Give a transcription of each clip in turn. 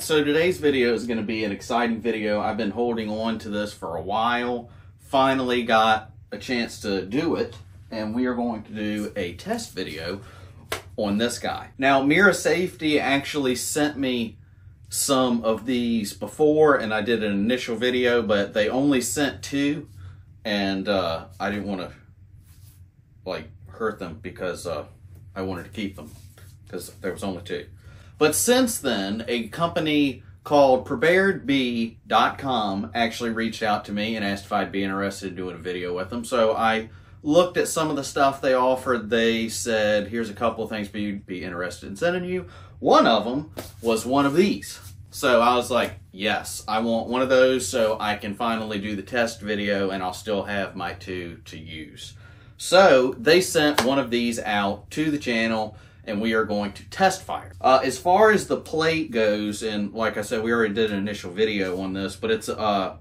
Right, so today's video is going to be an exciting video. I've been holding on to this for a while. Finally got a chance to do it, and we are going to do a test video on this guy. Now, Mira Safety actually sent me some of these before, and I did an initial video, but they only sent two, and uh, I didn't want to like hurt them because uh, I wanted to keep them because there was only two. But since then, a company called preparedbee.com actually reached out to me and asked if I'd be interested in doing a video with them. So I looked at some of the stuff they offered. They said, here's a couple of things you'd be interested in sending you. One of them was one of these. So I was like, yes, I want one of those so I can finally do the test video and I'll still have my two to use. So they sent one of these out to the channel and we are going to test fire. Uh, as far as the plate goes, and like I said, we already did an initial video on this, but it's a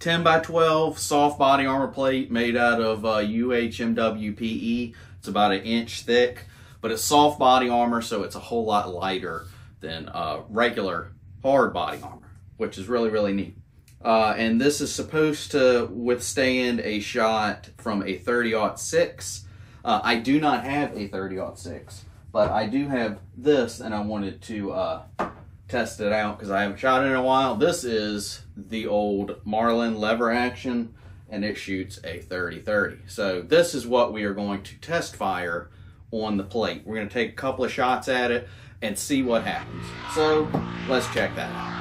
10 by 12 soft body armor plate made out of uh, UHMWPE. It's about an inch thick, but it's soft body armor, so it's a whole lot lighter than uh, regular hard body armor, which is really, really neat. Uh, and this is supposed to withstand a shot from a 30-06. Uh, I do not have a 30-06. But I do have this, and I wanted to uh, test it out because I haven't shot it in a while. This is the old Marlin lever action, and it shoots a 30-30. So this is what we are going to test fire on the plate. We're going to take a couple of shots at it and see what happens. So let's check that out.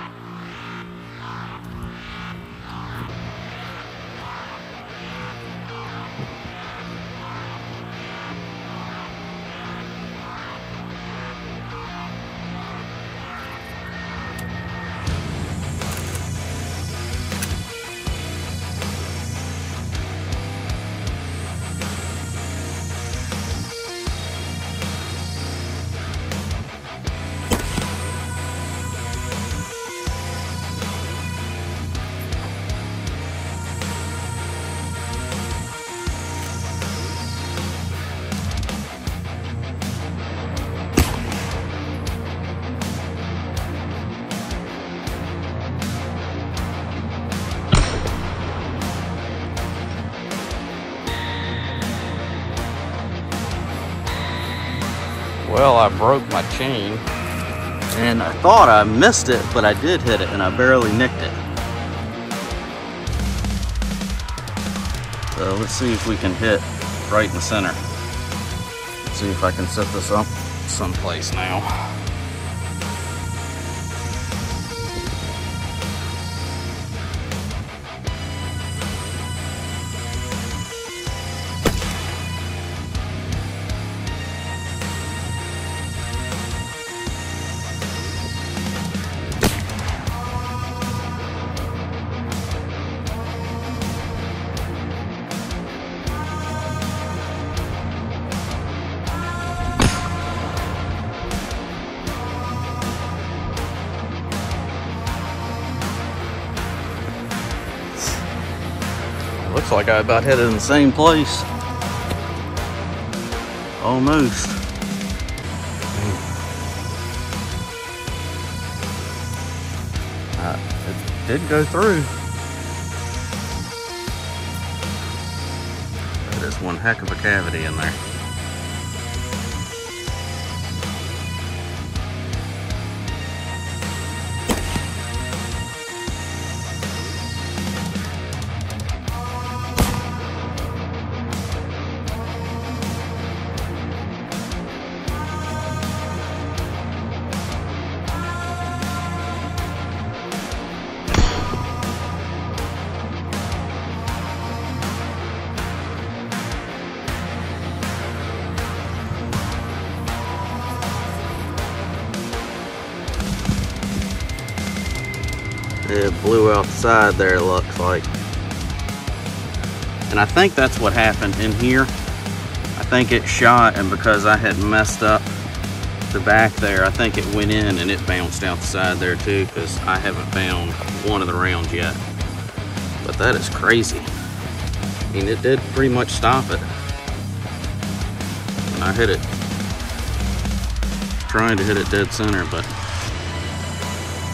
Well, I broke my chain. And I thought I missed it, but I did hit it, and I barely nicked it. So let's see if we can hit right in the center. Let's see if I can set this up someplace now. Looks like I about hit it in the same place. Almost. Uh, it did go through. That is one heck of a cavity in there. Blew out the side there, it looks like. And I think that's what happened in here. I think it shot, and because I had messed up the back there, I think it went in and it bounced out the side there too, because I haven't found one of the rounds yet. But that is crazy. I mean, it did pretty much stop it. And I hit it, trying to hit it dead center, but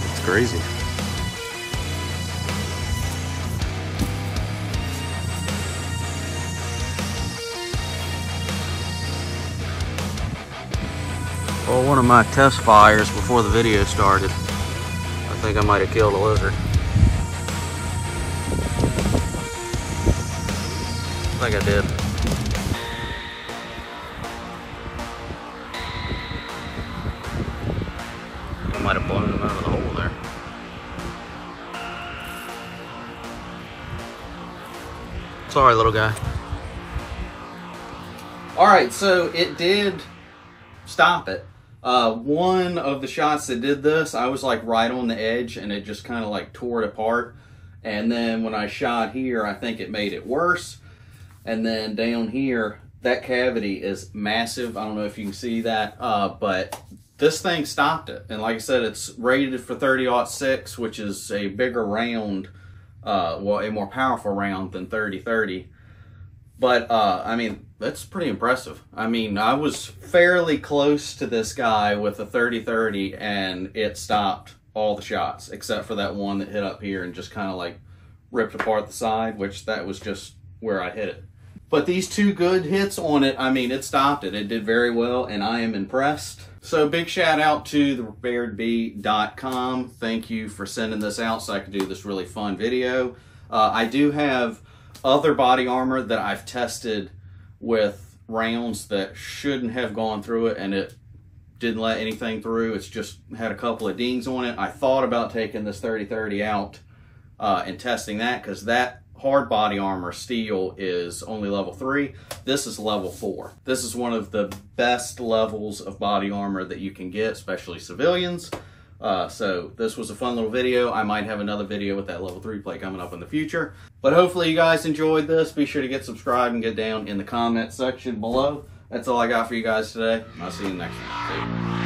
it's crazy. Well, one of my test fires before the video started, I think I might have killed a lizard. I think I did. I might have blown him out of the hole there. Sorry, little guy. All right, so it did stop it. Uh, one of the shots that did this, I was like right on the edge and it just kind of like tore it apart. And then when I shot here, I think it made it worse. And then down here, that cavity is massive. I don't know if you can see that, uh, but this thing stopped it. And like I said, it's rated for 30 6, which is a bigger round, uh, well, a more powerful round than 30 30. But, uh, I mean, that's pretty impressive. I mean, I was fairly close to this guy with a 30-30 and it stopped all the shots except for that one that hit up here and just kind of like ripped apart the side, which that was just where I hit it. But these two good hits on it, I mean, it stopped it. It did very well and I am impressed. So big shout out to the Thank you for sending this out so I could do this really fun video. Uh, I do have other body armor that I've tested with rounds that shouldn't have gone through it and it didn't let anything through. It's just had a couple of dings on it. I thought about taking this 3030 out uh, and testing that because that hard body armor steel is only level three. This is level four. This is one of the best levels of body armor that you can get, especially civilians. Uh, so this was a fun little video. I might have another video with that level 3 play coming up in the future. But hopefully you guys enjoyed this. Be sure to get subscribed and get down in the comment section below. That's all I got for you guys today. I'll see you next time.